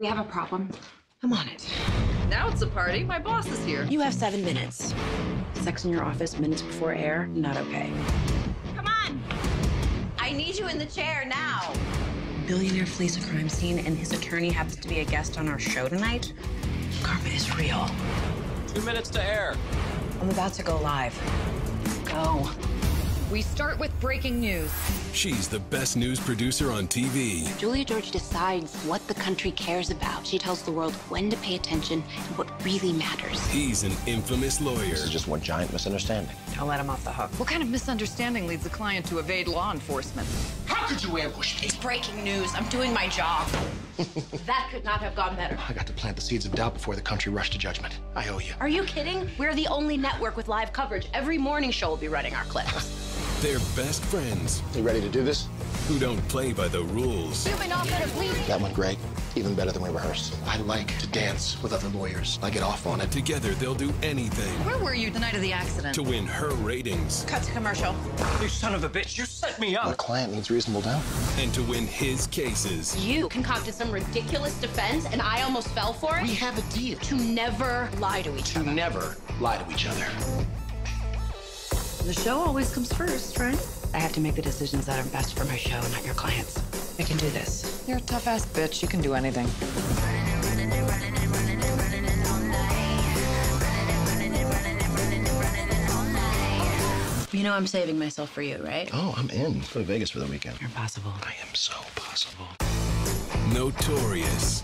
We have a problem. I'm on it. Now it's a party. My boss is here. You have seven minutes. Sex in your office minutes before air, not okay. Come on! I need you in the chair now. Billionaire flees a crime scene and his attorney happens to be a guest on our show tonight. Karma is real. Two minutes to air. I'm about to go live. Go. We start with breaking news. She's the best news producer on TV. Julia George decides what the country cares about. She tells the world when to pay attention and what really matters. He's an infamous lawyer. This is just one giant misunderstanding. Don't let him off the hook. What kind of misunderstanding leads a client to evade law enforcement? How could you ambush me? It's breaking news. I'm doing my job. that could not have gone better. I got to plant the seeds of doubt before the country rushed to judgment. I owe you. Are you kidding? We're the only network with live coverage. Every morning show will be running our clips. They're best friends You ready to do this? who don't play by the rules. That went great. Even better than we rehearsed. I like to dance with other lawyers. I get off on it. Together, they'll do anything Where were you the night of the accident? to win her ratings Cut to commercial. You son of a bitch, you set me My up. client needs reasonable doubt. and to win his cases. You concocted some ridiculous defense, and I almost fell for it. We have a deal. to never lie to each To other. never lie to each other. The show always comes first, right? I have to make the decisions that are best for my show, not your clients. I can do this. You're a tough ass bitch. You can do anything. You know I'm saving myself for you, right? Oh, I'm in. Go to Vegas for the weekend. You're impossible. I am so possible. Notorious.